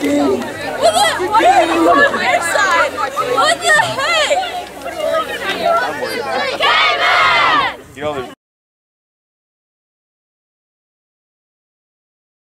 You